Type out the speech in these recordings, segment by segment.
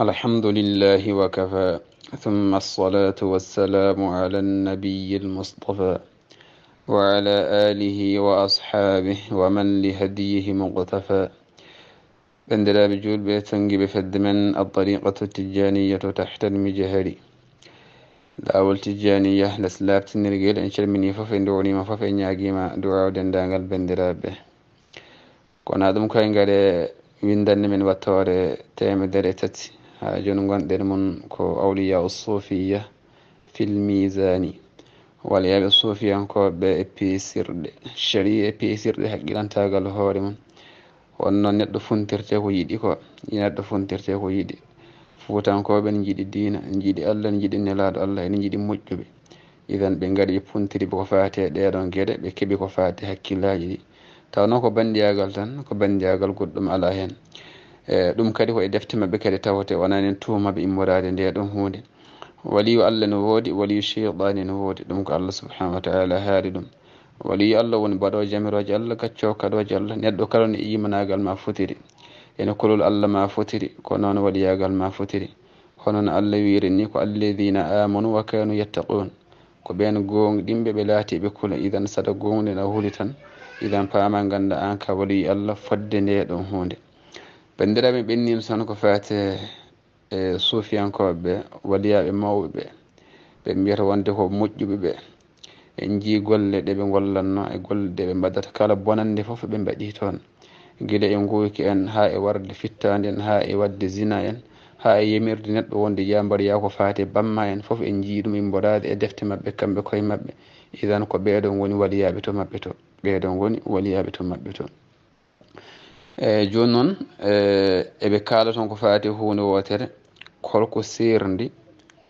الحمد لله وكفى ثم الصلاة والسلام على النبي المصطفى وعلى آله وأصحابه ومن لهديه مقتفى. بندلا بجول بيتنجي بفدمن الطريقة التجانية تحت المجهري. الأول تجانية لسلاب تنرقل إن شر من يففن دوني ما ففن ياجيما دعاء دندانغ البندلا به. كون هذا مكاين قال ويندن من وتور تيم دريتتي ha joni gonɗen mon ko awliya usufiya fil misani waliyaɓe sofiyankoɓe e pisirɗe. Chéri e pisirɗe haqqilantagal hoore mum wonno neɗɗo funtirte ko yiɗi ko neɗɗo funtirte ko yiɗi. Fuutankoɓe ne jiiɗi diina ne jiiɗi allah ne jiiɗi nelaɗo allah ene jiiɗi moƴƴuɓe. Idan ɓe gaɗi ɓe puntiri ko fate ɗeɗon gueɗe ɓe keeɓi ko fate hakkillaji ɗi. Taw noon ko bandiyagal tan ko bandiyagal goɗɗum ala hen. E ɗum kadi koye defte maɓɓe kadi tawate wonani tumaɓe immorade nde ɗon hunde. Waliyu allah no woodi waliyu cheitani no woodi. Ɗum ko allah subhanahu wa taala haari ɗum. Waliyu allah woni baɗo jamiroje allah gacco kaɗoje allah. Neɗɗo kala no imanagal ma fotiri ene kolol allah ma fotiri ko noon waliyagal ma fotiri honoon allah wiri ni ko alladina amanu wa kanu yattaqun ko ɓen gonɗimɓe ɓe laatiɓe kula. Idan saɗa gonɗe na huuli tan idan paama ganda an ka waliyi allah fodde nde ɗon hunde bandiraɓe ɓennima tan ko fate e suufiyankoɓeɓe waliyaɓe mawɓe ɓe mbiyata wonde ko moƴƴuɓe moƴƴuɓeɓe. En jii golle ɗe ɓe gollanno e golle ɗe ɓe mbaddata. Kala bonande fof ɓe mbaɗi toon. Guila e guyki en ha e warde fittande en ha e wadde zina en ha e yemirde neɗɗo wonde ya mbar ko fate bamma en foof en jii ɗum en mboɗade e defte mabɓe kamɓe koye mabɓe idan ko ɓeeɗon woni waliyaɓe to mabɓe to ɓeeɗon woni waliyaɓe to mabɓe to. eyyi joni noon e, eɓe kaala toon ko fati hunde wotere holko serdi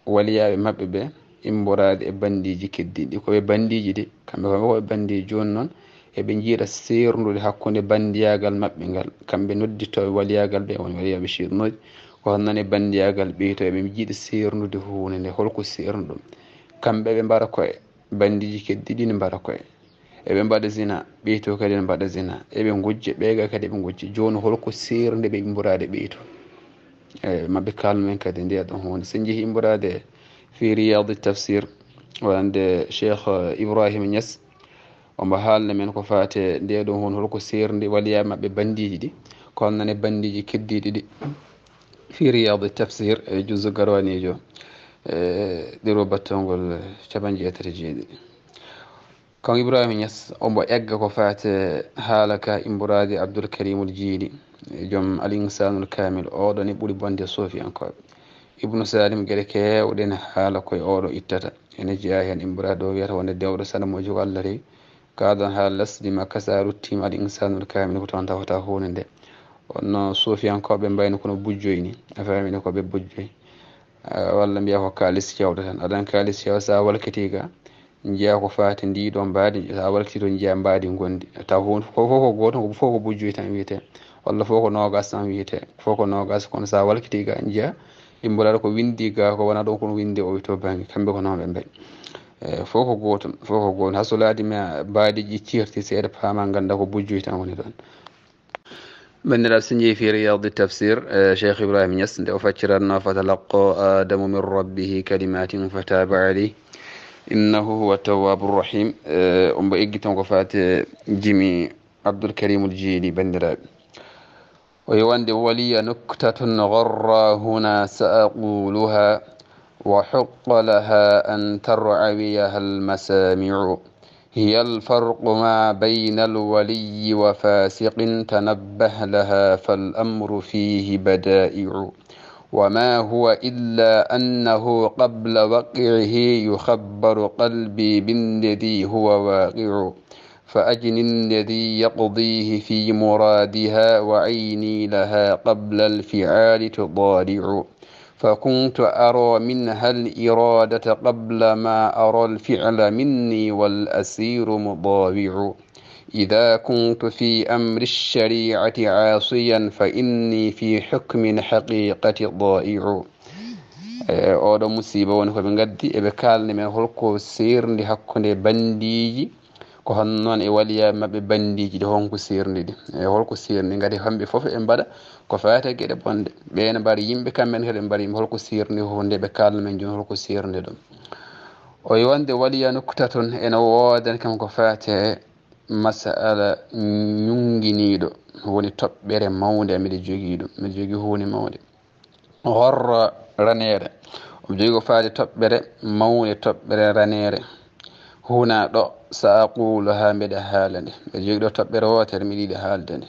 waliyaɓe mabɓe ɓe immorade e bandiji keddiɗi koɓe bandiji ɗi kamɓe kamɓe koɓe bandiji joni noon eɓe jiiɗa serdude hakkude bandiyagal maɓɓe ngal. Kamɓe nodditoɓe waliyagal ɓe woni waliyaɓe sirnoji ko honnan e bandiyagal ɓeyto eɓe jiiɗa serdude hunde nde holko sernu ɗum. Kamɓe ɓe mbara koye bandiji keddiɗi ne mbara koye. eɓe mbaɗa zina ɓeyto kadi ne mbaɗa zina. Eɓe gujja ɓeyga kadi ɓe gujja joni holko serde ɓe imborade ɓeyto eyi maɓe kalmen kadi ndiya ɗon hunde sen jeehi imborade fi riyade tafsir wonande cheikh uh, ibrahima nias omo haalna men ko fate nde ɗo hon holko serde waliya maɓɓe bandiji ɗi. Konnane bandiji keddiɗi ɗi. Fi riyade tafsir e juzu garwanijo e ɗiro battongol capanjeetati jeeɗiɗi. kan ibrahima ñas omo egga ko fate haala ka imborade abdoulkarimul jiili. E joom alinsanul kamil oɗo ni ɓuuri bonde sofiyankoɓe ibnu salim gueɗe kewɗe ne haala koye oɗo ittata. Ene jeeya hen imborade o wiyata wonde dewɗo sanamoji ko allah rewi kaɗon ha lasdima kasa ruttima al insanul kamil ko toon tawata hunde nde. Onno sofiyankoɓe mbayno kono bujjoyi ni a famine koɓe bujjoy walla mbiya ko kalis cewɗo tan. Aɗan kalis cewa sa walkitiga ga jiiya ko fati ndiɗo mbaadi sa walkiti to jiiya mbaadi gondi taw fof ko goto fof ko bujjoy tan wiyete walla fof ko nogas tan wiyete fof ko nogas kono sa walkiti ga jiiya imbolata ko windi ga ko wona ɗo kono windi o to banggue kamɓe ko noon ɓe mbayi fof ko goto fof ko gotum hasolade mi mbaɗiji cirti seeɗa paama ganda ko bujjoy tan woni ɗon bandiraɓe so jeeyi fi riyade tafsir cheikh ibrahima ñas nde o facciranno fatalaqqo adamu min rabbihi kalimatin fataba aleyh إنه هو التواب الرحيم. أه، أم بإجتن وفات أه، جيمي عبد الكريم الجيلي بن بندر ويواند ولي نكتة غرى هنا سأقولها وحق لها أن ترعويها المسامع. هي الفرق ما بين الولي وفاسق تنبه لها فالأمر فيه بدائع. وما هو إلا أنه قبل وقعه يخبر قلبي بالذي هو واقع فأجن الذي يقضيه في مرادها وعيني لها قبل الفعال تضارع. فكنت أرى منها الإرادة قبل ما أرى الفعل مني والأسير مضاوع. إذا كنت في أمر الشريعة عاصيا فإني في حكم حقيقة ضائع oɗo musiba woni koɓe gaddi eɓe kalni men holko serdi hakkude bandiji ko hon noon e waliya maɓɓe bandiji ɗi honko sirdi ɗi e holko sirdi gati hamɓe foof ɓe mbaɗa ko fate gueɗe bonde ɓene mbaɗa yimɓe kamɓen kadi ɓe mbaɗa yimɓe holko sirdi hunde ɓe kalna men joni holko sirdi ɗum o wonde waliya nokkuta toon ene wodan kam ko fate masala ñunginiɗo woni toɓɓere mawde amiɗa jogii ɗum mbiɗa jogii hunde mawde horro ranere omo jogii ko faade toɓɓere mawde toɓɓere ranere huna ɗo sa aqulu ha mbeɗa haala nde. Mbeɗa jogii ɗo toɓɓere wotere mbiɗa yiɗi haalde nde.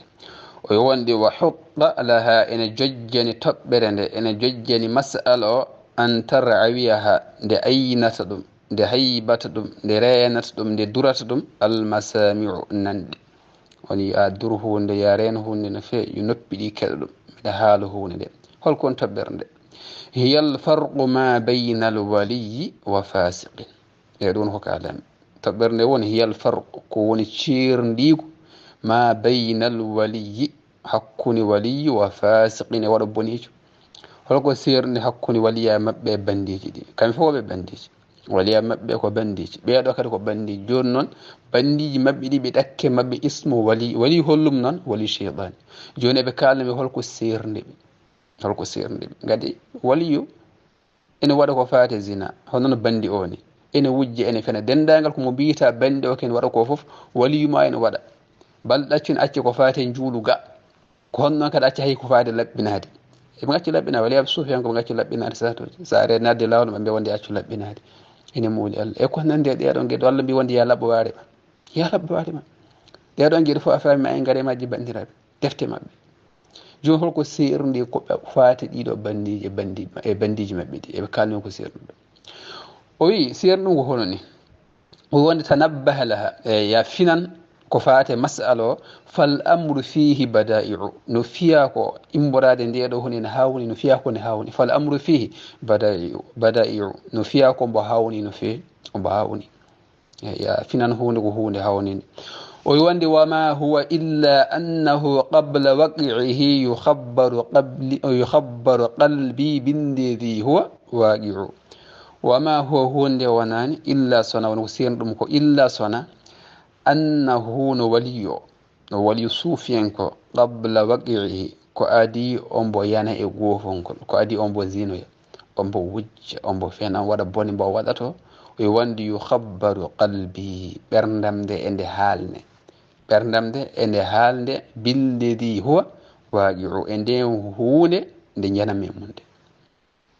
O wondi wa huɗɗa laha ene jojjani toɓɓere nde ene jojjani masala o an tarawiyaha nde aynata ɗum. nde haybata ɗum nde renata ɗum nde durata ɗum almasamiu nanɗe woni a dur hunde ya rena hunde no fewi yo noppi ɗi keɗa ɗum mbiɗa haala hunde nde. Holkon toɓɓere nde hiya alfarqu ma bayna alwaliyi wa fasiqin. E ɗon ko kalami toɓɓere nde woni hiya farqu ko woni ceerdigo ma bayna alwaliyi hakkunde waliyi wa fasiqine waɗa bonijo holko serni hakkunde waliya maɓɓe e bandiji ɗi. Kamɓe fof woɓe bandiji waliya maɓɓe ko bandiji ɓeeɗo kadi ko bandiji joni noon bandiji maɓɓe ɗi ɓe ɗakke maɓɓe ismo wali wali hollum noon wali cheitani joni eɓe kalnaɓe holko serde holko serde gadi waliyo ene waɗa ko fate zina honono bandi o ni ene wujje ene fena dendagal komo mbiyita bandi o ken waɗa ko foof waliyuma ene waɗa bal ɗaccune acce ko fate juulu ga ko honnoon kadi acca hay ko fate laɓɓinade eɓe gacci laɓɓinade waliyaɓe suufiyanko koɓe gacci laɓɓinade satoji sa renade lawol maɓe wonde accu laɓɓinade ene mooli allah. E ko nande ɗeɗon gueɗe allah mbi wonde ya laɓɓo waare ma. Ya laɓɓo waare ma ɗeɗon gueɗe fof a faami ma en garemaji bandiraɓe defte mabɓe joni holko seeru ndi ko faati ɗiɗo bandiji e bandi e bandiji maɓɓe ɗi eɓe kalno ko seeru ɗum o wi seeru ɗum ko hono ni o wonde tanabbaha laha eyi ya finan ko fate masala o fal amru fihi badaiu. No fiya ko immorade ndeɗo honi no hawni no fiya ko ne hawni fal amru fihi badaiu badaiu. No fiya ko mbo hawni no fewi ombo hawni ya finan hunde ko hunde hawninde o wi wama huwa illa annahu qabla waqi'ihi yuhabbaru qabli yuhabbaru qalbi bindedi huwa waqi'u wama huwa hunde wonani illa sona won ko seni ɗum ko illa sona. Annahu no waliyo no waliyo sufiyenko qabla waqi'ihi ko adi ombo yana e gofonkol ko adi ombo zinoya ombo wujja ombo fenan waɗa bone mbo waɗato e wandi yuhabbaru qalbi ɓerdamde ende e nde haalne ɓerdam nde e nde haalnde billedi huwa waqiu e nden hunde nde janame munde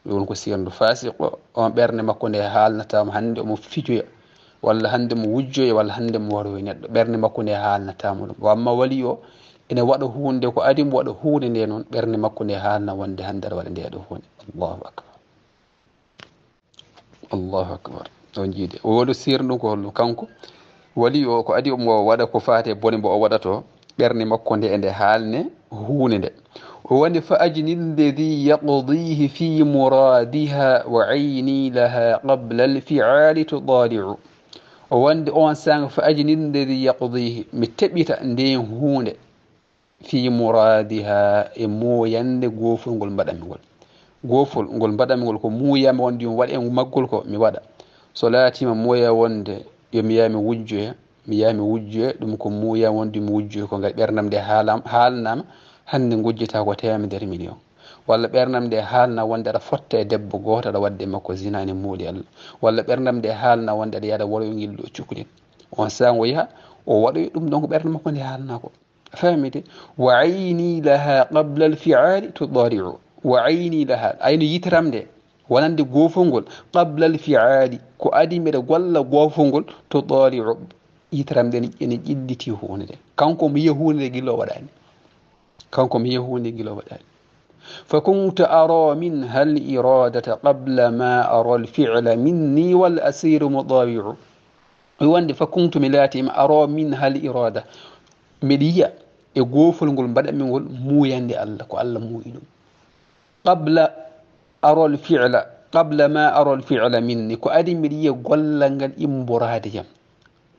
ɗum ko sirdu fasiqo on ɓerde makko nde haalnatama hande omo fijoya walla hande mo wujjoya walla hande mo waroy neɗɗo ɓerde makko nde haalnatama ɗum wamma wali o ene waɗa hunde ko adi mo waɗa hunde nde noon ɓerde makko nde haalna wonde hande aɗa waɗa ndeɗo hunde allahu akbar allahu akbar o jiide o waɗa sirdu ko holɗum kanko wali o ko adi omo waɗa ko fate bone mbo o waɗato ɓerde makko nde e nde haalne hunde nde woni fa ajni lladi yaqdihi fi muradiha wa ayni laha qabla alfiali tudaliu o wandi on sanga fa ajinin lladi yaqdihi. Mi teɓita nden hunde fi muradiha e moyande gofol ngol mbaɗami ngol gofol ngol mbaɗami ngol ko muyami wonde yomi waɗa e maggol ko mi waɗa. So laatima moya wonde yomi yami wujjoya mi yami wujjoya ɗum ko muyami wonde yomi wujjoya ko ngal ɓernam nde haalam haalnama hande gujjata ko temedere million walla ɓernam nde haalna wonde aɗa fotta e debbo goto aɗa wadde makko zina ene muuli allah walla ɓernam nde haalna wonde aɗa yaɗa waɗoyo gilɗo cukalel on san o yaha o waɗoyo ɗum donc ɓernde makko nde haalna ko famide wa ayni laha qabla alfiali tudariu wa ayni laha ayno yitaram nde wonande gofol ngol qabla alfiali ko adi mbeɗa golla gofol ngol tudariu yitaram nde ene ƴilliti hunde nde kanko mo yiya hunde nde gillo waɗani kanko mi yehunde gilo waɗani fa kuntu ara lfila minni wal asiru mudawiu wonde fa kuntu mi laatima ara minha l irada mbiɗa yiya e gofol ngol mbaɗanmi ngol muyande allah ko allah muuyi ɗum qabla ara lfila qabla ma ara lfila minni ko adi mbiɗa yiya gollal ngal imborade jam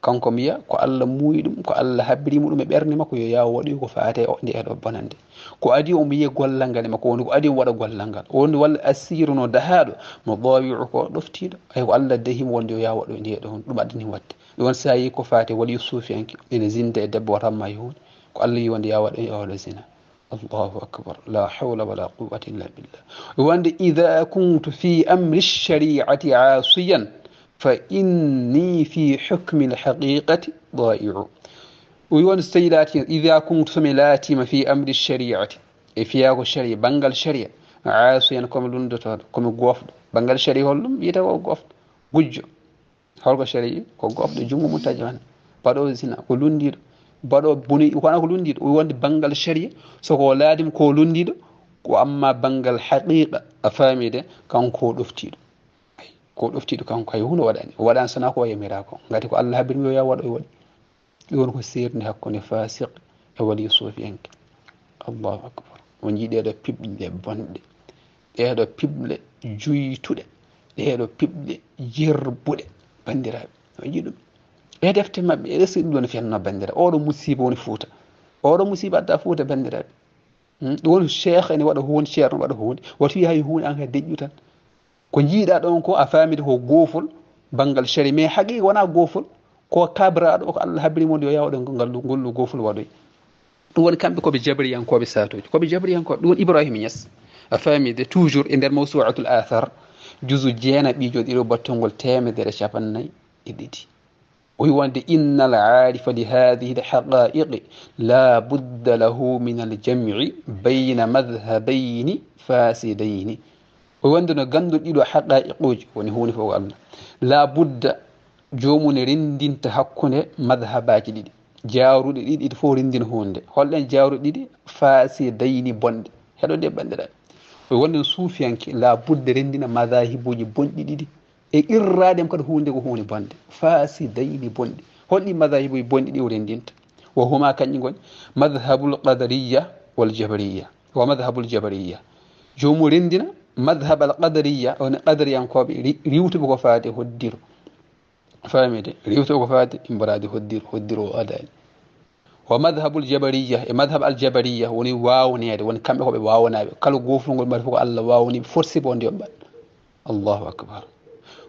kanko mi yiya ko allah muuyi ɗum ko allah habbirimo ɗum e ɓerde makko yo yaw waɗoy ko fate o nde eɗo bonande. Ko adi omo yiya gollal ngal e makko woni ko adi omo waɗa gollal ngal. Wonde walla assiru no dahaɗo mo dawiu ko ɗoftiɗo ay ko allah dahimo wonde yo yaw waɗo e nde eɗo ɗum addani wadde. Ɗum won sa yi ko fate waɗi suufi anki ene zinde e debbo watanma yowni e ko allah yi wonde ya waɗo e oɗo zina. Allahu akbar. La hawla wala quwata illa billah. Wonde ida kuntu fi amri lshariati asiyan فإني في حكم الحقيقة ضائع ويون سيلاتي إذا كنت سملاتي في أمر الشريعة إفياغ الشريعة بنغال الشريعة عاصيا كم لندتون كم غوفد بنغال الشريعة هلوم يتوى غوفد gujjo holko sharii ko gofɗo jungo mum taji han baɗo sina ko lundiɗo baɗo boni wona ko lundiɗo wonde bangal sharia soko laadim ko lundiɗo ko amma bangal haqiqa a faamide kanko ɗoftiɗo ko ɗoftiɗo kanko hay hunde waɗani o waɗani sona ko yamirako gati ko allah habirmi yo ya waɗo e waɗi. Ɗum woni ko serni hakkude fasiq e wali suufi enke allahu akbar. O jii ɗeɗo piɓɗe bonɗe ɗeɗo piɓle juytuɗe ɗeɗo piɓɗe jerbuɗe bandiraɓe o jii ɗum. E defte maɓɓe e resi ɗum woni fiyanno bandira oɗo musiba woni fuuta. Oɗo musiba adda fuuta bandiraɓe hmm? ɗum woni cheikh ene waɗa hunde ceerno waɗa hunde woto wi hay hunde an ka deƴƴu tan. Ko jiiɗa ɗon ko a famide ko goofol banggal shari mais haqiqa wona goofol ko kabraɗo ko allah habirimoɗo yo yawɗo ngallu ngollu goofol waɗoy. Ɗum woni kamɓe koɓe jabriyankoɓe satoji koɓe jabriyankoɓe. Ɗum woni ibrahima ñas a famide toujours e nder mawsuatul athar jusu jeena ɓijo ɗiɗo battolngol temedere capannayyi e ɗiɗi. O wi wonde inna al arifa li hadihi l haqaiqi la budda lahu min al jam'i bayna madhabayni fasidayni o wandino gandu ɗiɗo haqaiquji woni hunde fof ko allah labudda jomum e rendinta hakkunde madhabaji ɗiɗi. Jawruɗe ɗiɗi ɗiɗi fof rendina hunde holɗen jawruɗe ɗiɗi faasi e dayni bonɗe. Nde bandiraɓe o e wandino suufiyanke labudda rendina madahibuji bonɗi ɗiɗi. E irradem kadi hunde ko hunde bonde faasi dayni bonɗi holɗi madahibuji bonɗi ɗi o rendinta wo huma kañƴi goni madhabul qadariya wal jabariya. Wa madhabul jabariya. Jomum rendina madhab al qadariya woni qadariyankoɓe riwtuɓe ko faade hoddiro famide riwtuɓe ko faade imborade hoddiro hoddiro o adani wa madhabul jabariya e madhab al jabariya woni wawnede woni kamɓe koɓe wawanaɓe kala gofulngol mbaɗi fof ko allah wawni forcé bo ndiyo mbaɗ allahu akbar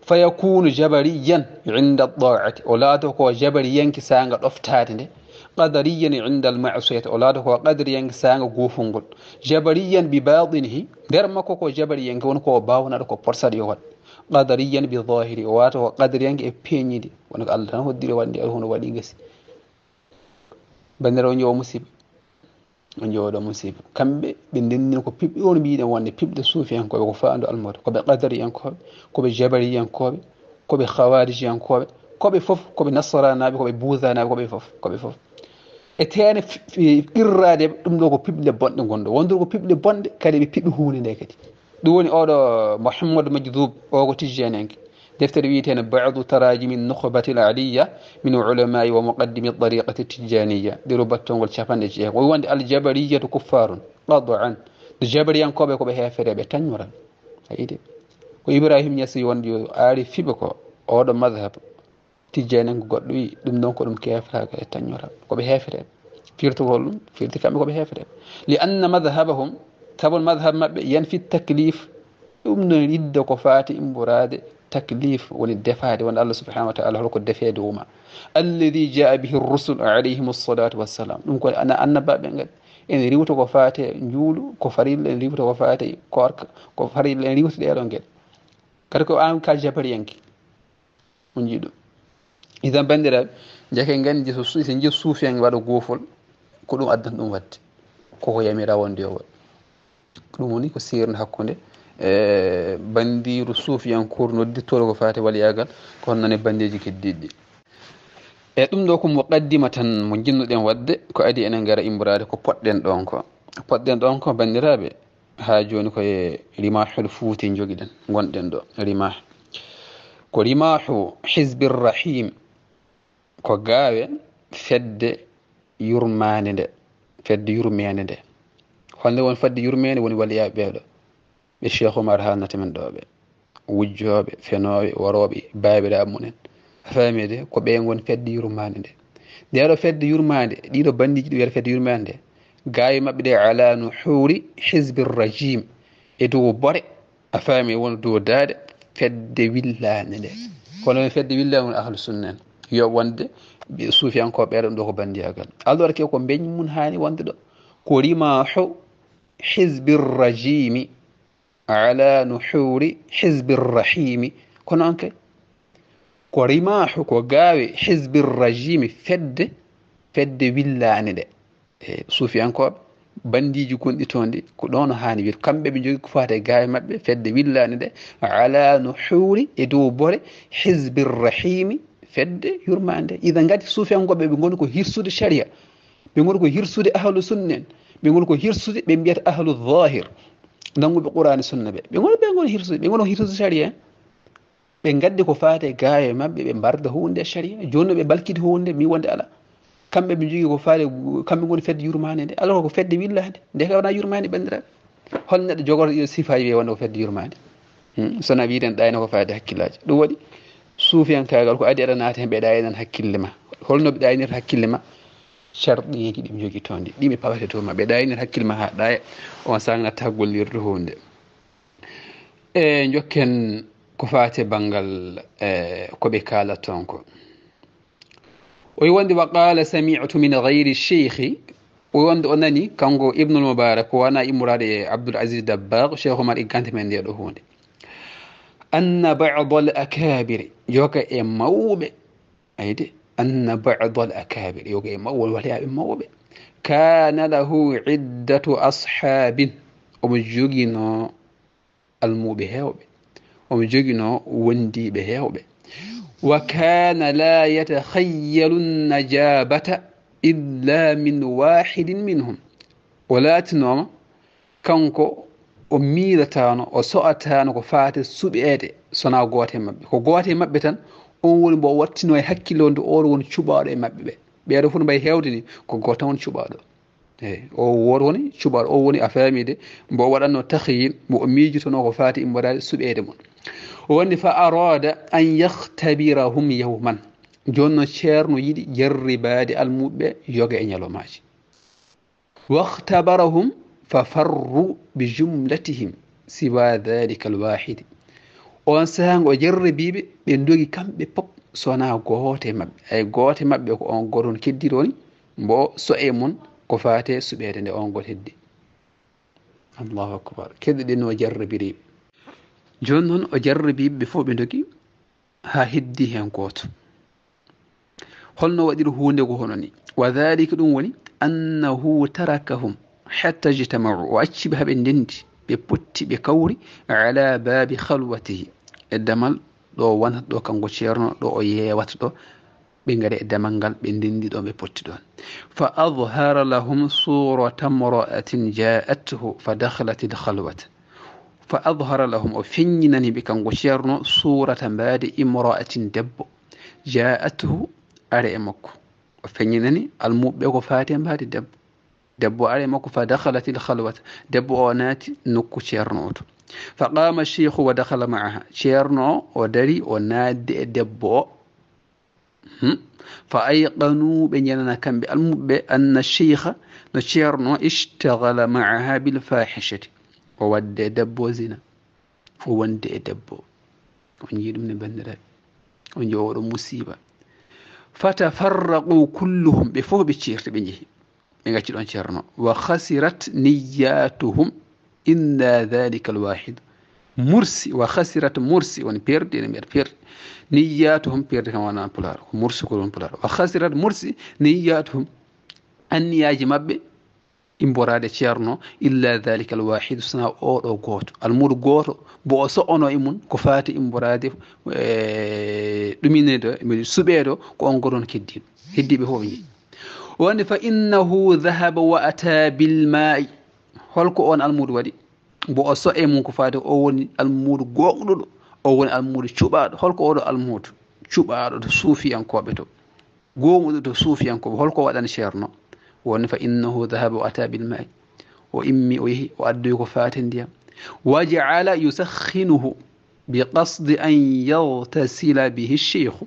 fa yakunu jabariyan inda daati o laado ko jabariyanke sanga ɗoftade nde قدريا عند المعصية. أولاده وقدريا سانغ غوفنغل جبريا بباطنه. درمك كو جبريا كونك وباونا لكو برسال يوغل قدريا بظاهر يوغل وقدريا إبيني دي. ونك الله نهو ديري واندي أهون وانيغس بندر ونجو مصيب. ونجو دو مصيب. كم بندن نكو بيب يون بيدا واني بيب دو صوفيا كو بغفاندو المور كو بقدريا كو بجبريا كو كو بخوارجيا كو كو بفوف كو بنصرانا كو ببوذانا كو بفوف كو بفوف e tene irrade ɗum ɗo ko piɓle bonɗe gonɗo wondur ko piɓle bonɗe kadi ɓe piɓɓe hunde nde kadi ɗum woni oɗo mouhammadou majdoub o ko tijjanenke deftere wiyeteno badu tarajimi nukhbati l aliya min ulamai wa muqaddimi tariqati tijjaniya ɗiro battolngol capanɗe jeego o wonde aljabariyatu kuffarun qadan no jabariyankoɓe koɓe hefereɓe tañoran ayide ko ibrahima ñasi wonde yo aari fiɓe ko oɗo madhab tijjani ko goɗɗo wi ɗum ɗon ko ɗum kefraka e tañoran koɓe hefereɓe firtugol ɗum firti kamɓe koɓe hefereɓe li anna madhabahum tabol madhab maɓɓe yan fi taklif ɗum no ridda ko fati imborade taklif woni defade wonde allah subahanahu wa taala holko defede wuma alladi jaa bihi rusul alayhim salatu wassalam ɗum ko annabaɓe gadi ene riwta ko fate juulu ko farilla en riwta ko fate korka ko farilla en riwta ɗeɗo gueɗe kadi ko an ka jabariyanke on jii itan bandiraɓe jake gandi so sen jiya suufiyan waɗa goofol ko ɗum addan ɗum wadde koko yamira wonde o waɗi ɗum woni ko sirna hakkude bandiru suufiyankour noddittoro ko fate waliyagal ko honnane bandiji keddiɗɗi e ɗum ɗo ko muqaddima tan mo jinnuɗen wadde ko adi enen gara immorade ko poɗɗen ɗon ko. Poɗɗen ɗon ko bandiraɓe ha joni koye rimahul fuuti joguiɗen gonɗen ɗo rimah ko rimahu hisbirrahim ko gawe fedde yurmande nde fedde yurmede nde holnde woni fedde yurmede woni waliyaɓe ɓeɗo ɓe cheikh oumar haalnata men ɗoɓe wujjoɓe fenoɓe waroɓe babiraɓe mumen famide ko ɓe goni fedde yurmade nde ndeɗo fedde yurmade ɗiɗo bandiji ɗi wiyata fedde yurmade nde gawi mabɓe ɗe ala no huuri hisbi rajim e dow bore a faami wona dow daade fedde willade nde kono fedde willade woni ahlu sunna en yo wonde suufiyankoɓe ɓeɗon ɗo ko bandiyagal alors ke ko beñ mun hani wonde ɗo ko rimahu hizbi rrajimi ala nuhuri hizbi rrahimi kono on kay ko rimahu ko gawe hizbi rrajimi fedde fedde willani ɗe e suufiyankoɓe bandiji gonɗi toon ɗi ko ɗon hani wiide kamɓe ɓe jogui ko fate gawe mabɓe fedde willani ɗe ala nuhuri e dow bore hizbi rrahimi fedde yurmande. Ida gati suufiyankoɓe ɓe goni ko hirsude sharia ɓe goni ko hirsude ahlu sunna en ɓe goni ko hirsude ɓe mbiyata ahlu zahir nanguɓe qurani sunna ɓe. Ɓe goni ɓe goni hirsude ɓe goni ko hirsude sharia en. Ɓe gaddi ko faate gaaya mabɓe ɓe mbarda hunde e sharia joni ɓe balkiti hunde mi wonde ala kamɓe ɓe jogui ko faate kamɓe goni fedde yurmande nde. Alors ko fedde willade nde ka wona yurmande bandiraɓe hol neɗɗo jogoto ɗiɗo sifaji wiye wonde ko fedde yurmande hmm, sona wiiten ɗayno ko faade hakkillaji ɗum waɗi suufiyankagal ko adi aɗa naata hen ɓe ɗayinan hakkille ma. Holno ɓe ɗayinirta hakkille ma toon ɗi ɗiɓe pawete to ma. Ɓe ɗayinir hakkille ma ha ɗaya on sanga natta hunde e jokken ko fate banggal e koɓe kalat toon ko. O yi wonde wa qala samitu min gayri cheikhi o wonde o nani kanko ibnul moubarak wona immorade e abdoul asis dabbar cheikh omar iggante men nde ɗo hunde أن بعض الأكابر يوكا إموبي أيدي أن بعض الأكابر يوكا إموبي ولا إموبي كان له عدة أصحاب ومجوجينو الموبي هاوبي وندي بهاوبي وكان لا يتخيل النجابة إلا من واحد منهم. ولا تنوم كانكو o miiratano o so'atano ko fate suɓeede sona goote e maɓɓe. Ko goote e maɓɓe tan on woni mbo wattino e hakkille onde oɗo woni cuɓaɗo e maɓɓe ɓe. Ɓeeɗo fof no mbayi hewde ni ko gooto tan woni cuɓaɗo eyi o woto woni cuɓaɗo o woni a famide mbo waɗanno tahyil mbo o miijotono ko fati immoɗade suɓeede mon o wanni fa arada an yahtabirahum yawman. Joni no ceerno yiɗi jarribade almuɓeɓe yoga e ñalomaji wahtabarahum fafarru bi jumlatihim siwa dhalika alwahidi on sahan o jarrabiɓe ɓe dogi kamɓe pop sona goote maɓɓe. Ay goote maɓɓe ko on goton keddiɗoni mbo so e mon ko fate suɓede nde on goto heddi. Allahu akbar. Kedɗe o jarrabiriɓe joni noon o jarrabiɓe ɓe fof ɓe dogi ha heddi hen goto. Holno waɗiri hunde ko hono ni. Wa dhalika ɗum woni annahu tarakahum. حتى اجتمعوا. واتشبه بندنت ببوت بكوري على باب خلوته. الدمل دو وان دو كان غوشيرنو دو أو يي وات دو بينغري الدمانغال بندندي دو ببوت دون فأظهر لهم صورة امرأة جاءته فدخلت الخلوة. فأظهر لهم فنينني بكان غوشيرنو صورة بعد امرأة دب جاءته اري امكو فنينني المو بيكو فاتم بعد دب. دبو علي مكو فدخلت الخلوة. دبو أونات نكو شيرنوت فقام الشيخ ودخل معها. شيرنو ودري وناد دبو. فأيقنوا بيننا كم بأن الشيخ نشيرنو اشتغل معها بالفاحشة. وود دبو زنا. وود دبو. ونجد من بندر. ونجد مصيبة. فتفرقوا كلهم بفوه بشير بنجي e gacci ɗon ceerno wa hasirat niyatuhum inna dhalika alwahidu mursi wa hasirat mursi woni perdi ene mbiyata perdi. Niyatuhum perdi kam wona pular. Ko mursi ko ɗon pular. Wa hasirat mursi niyatuhum anniyaji mabɓe imborade ceerno illa dhalika alwahidu sana oɗo goto. Almuɗo goto bo o so ono eh, e mum ko fati imborade ɗuminede ɗumineɗo suɓeɗo ko on goɗon keddiɗo heddiɓe fof ɓe jii wonde fa innahu dhahaba wa ata bilmai holko on almudo waɗi bo o so e mum ko fade o woni almudo goɗɗuɗo o woni almudo cuɓaɗo holko oɗo almudo cuɓaɗo to suufiyankoɓe to gomuɗo to suufiyankoɓe holko waɗani ceerno wonde fa innahu dhahaba wa ata bilmai o immi o yeehi o addoyi ko fate ndiyam wa jaala yusakhinuhu bi qasdi an yagtasila bihi cheikhu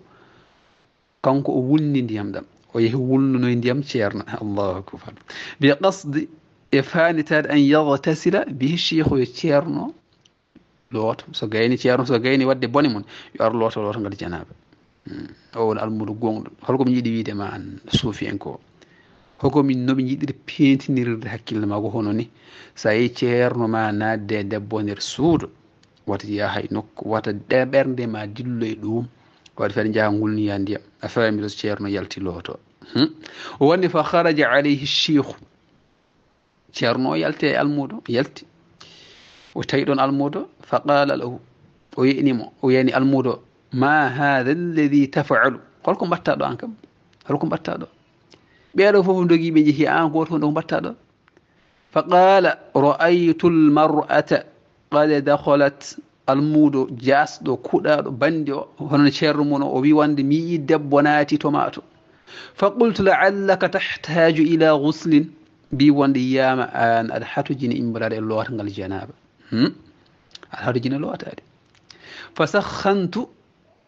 kanko o wulni ndiyam ɗam ويقول إنه ينديم تشيرنا الله أكبر. بقصد إفهان تاد أن يغتسل به الشيخ يتشيرنا لوت. سجيني تشيرنا. سجيني ودي بني من يار لوت لوت غادي جنابه o almudo gonɗo holko min yiɗi wiide ma an suufi en ko hoko min noɓe yiɗiri pentinirde hakkille ma ko hono ni sa yi ceerno ma naatde debbo nder suudu wata yaha e nokku wata ɗeɓernde ma dillo e ɗum waɗi fede jaha ngulniya ndiyam a famiɗo so ceerno yalti looto hmm? o wonni fa haraja alayhi chihu ceerno o yalte e almudo yalti o tawi ɗon almudo fa qala lahu o yinimo o yani almudo ma hada alladi tafalu holko mbatta ɗo an kam holko mbatta ɗo ɓeeɗo fof dogiɓe jeehi an goto ɗo mbatta ɗo fa qala ra'aytu lmar'ata qad dakhalat almudo jasɗo kuɗaɗo bandi o hono ceerno mum o wi wande mi yi debbo naati tomato fa qultu laallaka tahtaju ila guslin mbi wonde yiyama an aɗa hatojini immorade e lootangal janaba hmm? aɗa hatojini lootade fa sakhantu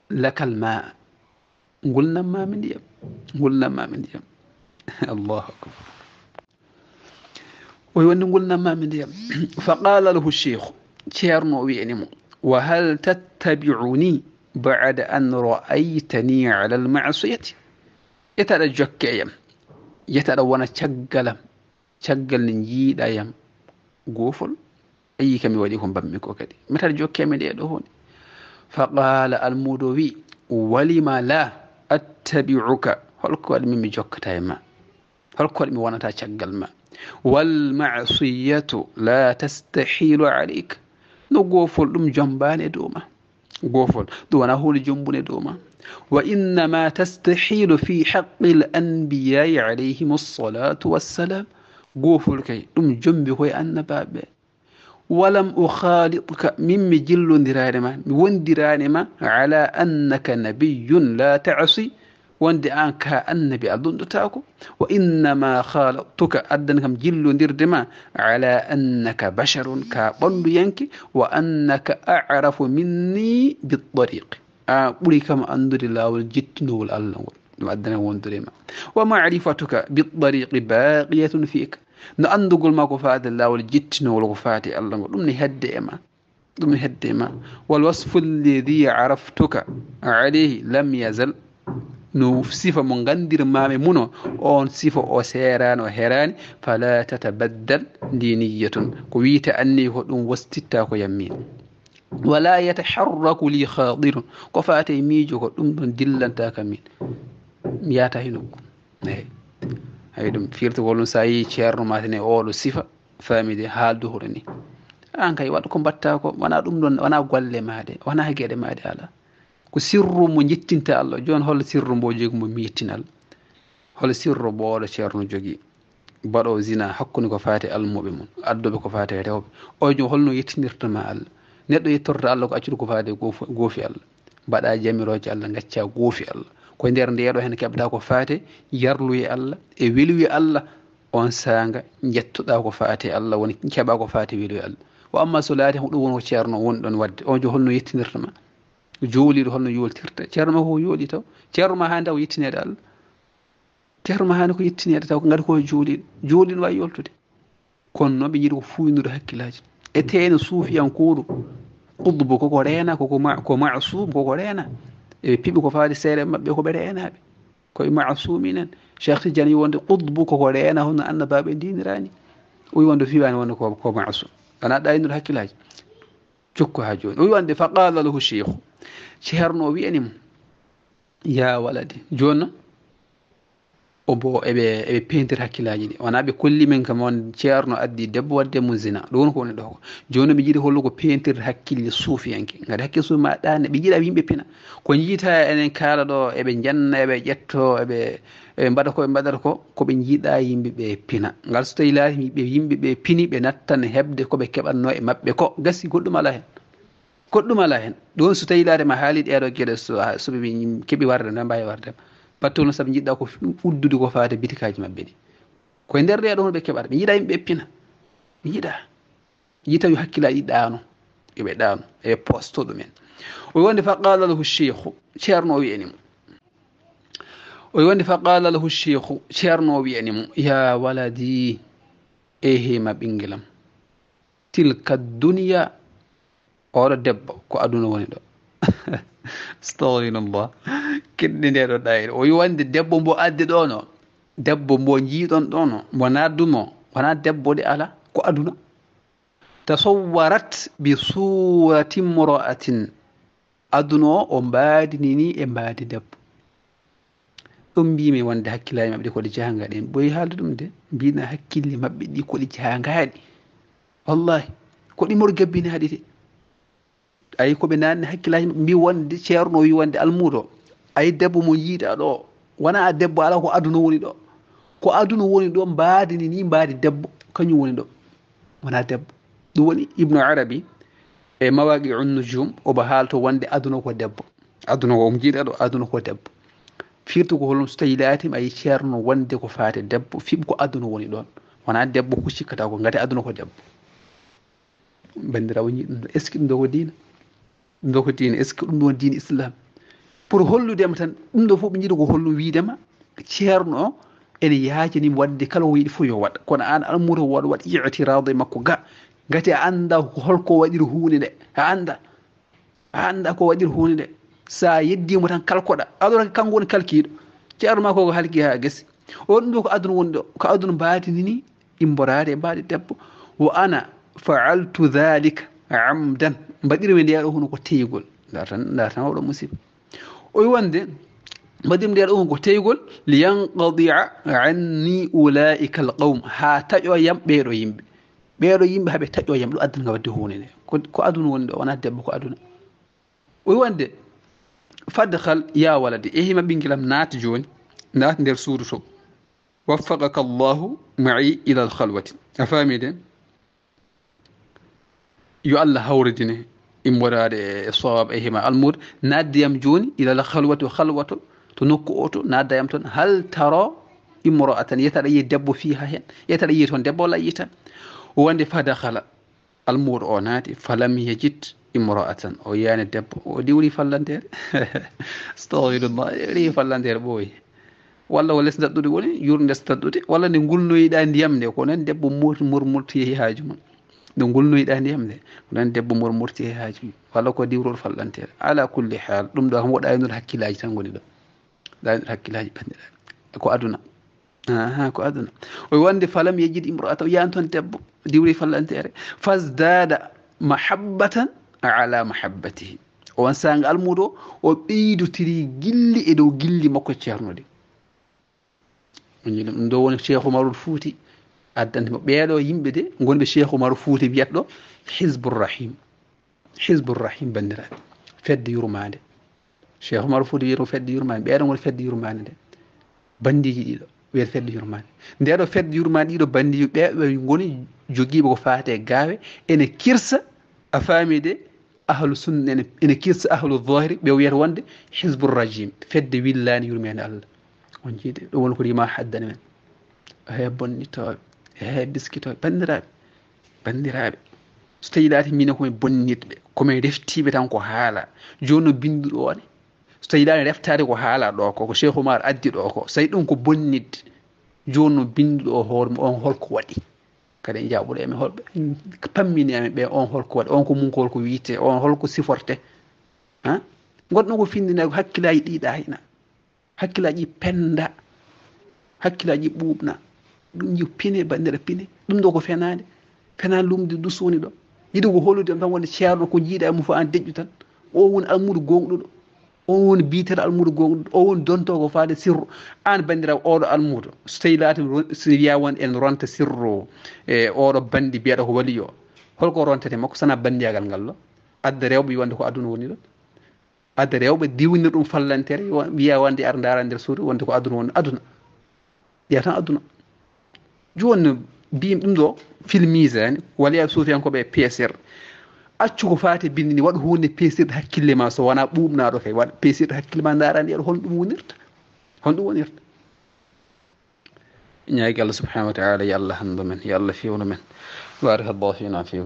lakal ma ngulnammami ndiyam ngulnammami ndiyam allahu akbar o wonde ngulnammami ndiyam fa qala lahu cheikhu ceerno o wiyanimo وهل تتبعني بعد أن رأيتني على المعصية؟ يترى جكيم يترى وأنا تشغل تشغل نجيد يم قوفل أي كم يوديكم بمكو كدي مثل جكيم يدهون. فقال المدوي ولما لا أتبعك؟ هل كل من جكتا ما هل كل من وأنا تشغل ما والمعصية لا تستحيل عليك. No goofol ɗum jombani e dow ma goofol ɗum wona hunde jombune dow ma wa innama tastahilu fi haqqi l anbiyai alayhim assalatu wassalam goofol kay ɗum jombi koye annabaɓe walam ukhalitka min mi jillodirani ma mi wondirani ma ala annaka nabiyun la taasi وندي آن كأنبي أظن تاكو وإنما خالطك أدنكم جل دير دماء. على أنك بشر كبل ينك وأنك أعرف مني بالطريق. آه، أوليكم أندر الله والجت نول الله. وأدنا ومعرفتك بالطريق باقية فيك. نأندق المكفاة الله والجت نول غفاتي الله. من هدئما ثم والوصف الذي عرفتك عليه لم يزل. No sifa mo gandirmami muno on sifa o serani o herani fala tatabaddal ndiniyatun ko wiite anni ko ɗum wastitta ko yammin wala yataharraku li hadirun ko fate miijo ko ɗum ɗon dillantaka min. Mi yata he nokku. Eyi ayi ɗum firti wolum sa yi ceerno matene oɗo sifa famide haalduhore ni. An kay waɗa ko mbatta ko wona ɗum ɗon wona golle maɗe wona gueɗe maɗe ala ko sirru mo jettinta allah. Joni hol sirru mbo jogi mo mi yettin allah hol sirru ɓooɗo ceerno jogii baɗo zina hakkude ko faati almuɓe mum adduɓe ko faati rewɓe. O jom holno yettinirtama allah. Neɗɗo yettorta allah ko accude ko faati goofi allah. Mbaɗa jamiroje allah gacca goofi allah. Koye nder ndeɗo hen keɓɗa ko faate yarluye allah. E weluye allah on sanga jettoɗa ko faate allah woni keeɓa ko faate weluye allah. O amma so laati ko ɗum woni ko ceerno woni ɗon wadde. On jo holno yettinirtama jooliɗo holno yoltirta ceerno ma ko yooɗi taw. Ceerno ma hande taw yettineɗe allah. Ceerno ma hande ko yettineɗe taw ko ngati koye jooliɗo jooliɗo wawi yoltude. Kono noon ɓe jiiɗi ko fuynude hakkillaji e eteeno suufiyankoɗo udbu koko reena koko ko masum koko reena. Eɓe piɓi ko faade seere maɓɓe koɓe reenaɓe koye masumin en. Cheikh tidiane wi wonde udbu koko reena hono annabaɓe ndinirani e o wi wonde fiwani wonde ko masum ana ɗaynude hakkillaji jokku ha joni o wi wonde fa qala lahu cheikhu ceerno wi'animo ya waladi. Joni o bo eɓe eɓe pentir hakkillaji ɗi. Wona ɓe kolli men kam on ceerno addi debbo wadde mum zina. Ɗo woni ko woni ɗo ko. Joni ɓe jiiɗi hollugo pentir hakkille suufiyanke. Gadi hakkille suufi ma ɗane ɓe jiiɗa yimɓe pina. Ko jiita enen kaala ɗo eɓe janna eɓe ƴetto eɓe eɓe mbaɗa koɓe mbaɗata ko koɓe jiiɗa yimɓeɓe pina. Ngal so tawi laati yimɓeɓe pini ɓe nattan heɓde koɓe keɓanno e mabɓe ko. Gasi goɗɗum ala hen. goɗɗum ala hen. Ɗon so tawi laade ma haali ɗeɗo gueɗe soɓe keeɓi warde na mbawi wardema battono saabu jiɗɗa ko uddude ko faade bitikaji mabɓe ɗi. Koye nder ɗeɗo hono ɓe keɓata. Mi yiiɗa yimɓe ɓeppina mi yiiɗa mi yii tawi hakkillaji ɗano yoɓe e ɗano eɓe posto ɗumen. O wonde fa qala lahu cheikhu ceerno o wiyanimo o wonde fa qala lahu cheikhu ceerno o wiyanimo ya waladi ehe ma ɓinguelam tilka duniya oɗo debbo ko aduna woni ɗo astahfirullah keɗɗi nde ɗo ɗayre o wi wonde debbo mbo addi ɗono debbo mbo jiiɗon ɗono mbo naddumo wona debbo de ala ko aduna tasawwarat bi surati mroatin aduna o o mbaadini ni e mbaadi debbo ɗum mbimi wonde hakkillaji maɓɓe ɗi koɗe jangaɗi en ɓoyi haalde ɗum de mbina hakkille maɓɓe ɗi koɗe jangaɗi wallahi ko ɗimor gabbinaɗi de ayi koɓe nanni hakkillaji mbi wonde ceerno wi wonde almudo ayi debbo mo yiiɗa ɗo wona debbo ala ko aduna woni ɗo. Ko aduna woni ɗo mbaadini ni mbaadi debbo kañum woni ɗo. Wona debbo. Ɗum woni ibnu arabi e mawaqi unnujum omo haalto wonde aduna ko debbo. Aduna ko omo jiiɗa ɗo aduna ko debbo. Firtu ko holum so tawi laatima ayi ceerno wonde ko faate debbo fiɓ ko aduna woni ɗon. Wona debbo ko sikkata ko gati aduna ko debbo. Bandirawo ñi ɗum ɗo. Est ce que ɗum ɗo ko diina? ɗum ɗo ko diine est ce que ɗum ɗo diine islam? Pour holludema tan ɗum ɗo fof ɓe jiɗi ko hollu wiidema. Ceerno o ene yaajanima wadde kala o yiɗi fof yo waɗa. Kono an almuto muta waɗa waɗa itirade e makko ga. Gati a anda holko waɗiri hunde nde a anda a anda ko waɗiri hunde nde sa yeddimo tan kalkoɗa adora kanko woni kalkiɗo ceerno ma koko halki ha gasi on ɗo ko aduna woni ɗo ko aduna mbaadinini imborade e mbaɗi debbo. Wo ana faaltu dhalika amdan. Mbaɗirmi ndeɗo hono ko teygol dartan dartan oɗo musidɓe o wi wonde mbaɗirmi ndeɗo hono ko teygol liyanqadia anni ulaika al qawm ha taƴoyam ɓeeɗo yimɓe ɓeeɗo yimɓe haaɓe taƴoyam ɗo adduna ga wadde hunde nde ko aduna woni ɗo wona debbo ko aduna o wi wonde fadhal ya walade ehima ɓinguelam naati joni naati nder suudu to waffaqaka llahu mai ila al khalwati a faami de yo allah immorade e sowab e hima almude naddiyam joni ilal halwati o halwato to nokku o to naddayam toon hal taro immoro a tan yiyata aɗa yiyi debbo fiha hen yiyata aɗa yiyi toon debbo walla yiita wonde fadahala almuɗo o naati falam yejit immoro a tan o yiyani debbo o diwri fallantere astahfirullah ri fallantere ɓooyi walla o less dadɗude woni yurde ndes dadɗude walla nde gulnoyiɗa ndiyam nde ko noon debbo murti murmurti yeehi haaju mum nde gulnoyiɗa ndiyam nde ɗan debbo mormorti e haaji walla ko diwrol fallantere ala kulli hal ɗum ɗo kam woɗa e hakkillaji tan goni ɗo. Ɗa e hakkillaji ɓenɗeɗa ko aduna. Aha ko aduna. O wonde falam yejid imro'ata o yani toon debbo diwri fallantere fasdada mahabbatan ala mahabbatihi. O won saga almudo o ɓeydotiri gilli e dow gilli makko ceernude ɗum ɗo woni cheikh oumarul fuuti. Fouti addantemo ɓeeɗo yimɓe de gonɓe cheikh oumar fouti wiyata ɗo hizbourrahim hizbourrahim bandiraɓe fedde yurmade cheikh oumar fouti wiyata fedde yurmade ɓeeɗo goni fedde yurmade nde bandiji ɗiɗo wiyata fedde yurmade ndeɗo fedde yurmade ɗiɗo bandiji ɓeɓe goni joguiɓe ko fate gawe ene kirsa a faami de ahlu sunna ene ene kirsa ahlu zahiri ɓe wiyata wonde hizbourrajim fedde willani yurmede allah on jiide ɗum woni ko rima haddani men he bonnitoɓe Eh, e biskitoɓe bandiraɓe bandiraɓe. So tawi laati mine komi bonnitɓe komin reftiɓe tan ko haala. Joni no binduɗo one so tawi laani reftade ko haala ɗo ko ko cheikh oumar addi ɗo ko so tawi ɗum ko bonnidde joni no binduɗo o hoorema on holko waɗi. Kadi en jaɓuɗo emen holɓe pammini pamminiamen ɓe on holko waɗi on ko mum ko holko wiite on holko siforte. A gonɗon ko findinago hakkillaji ɗiɗa hina hakkillaji penda hakkillaji ɓuuɓna. pine bandira pine. Ɗum ɗo ko fenade. Fena lumde dus woni ɗo. Ko hollude tan wonde ceerno ko jiiɗa mum fo an deƴƴu tan. O woni almudo gonɗuɗo. O woni biitere almudo gonɗuɗo. O woni donto ko faade sirru. An bandirawo oɗo almudo. So tawi laati so wiya won en ronta sirru e oɗo bandi mbiyaɗa ko wali o. Holko rontete makko sana bandiyagal ngal ɗo. Adda rewɓe wonde ko aduna woni ɗon. Adda rewɓe diwnir ɗum fallantere wiya wonde ar dara nder suudu wonde ko aduna woni aduna. Ƴeya tan aduna. جون بيم دمدو في الميزان ولي أبسو في أنكو بي بيسر أتشو فاتي بيني وقت هون بيسر هكي اللي ما سو وأنا بوم نارو كي. وان بيسر هكي ما ناران يال هون دمو نرت هون دمو نرت سبحانه وتعالى يالله هندو من. يالله بارك الله فينا فيه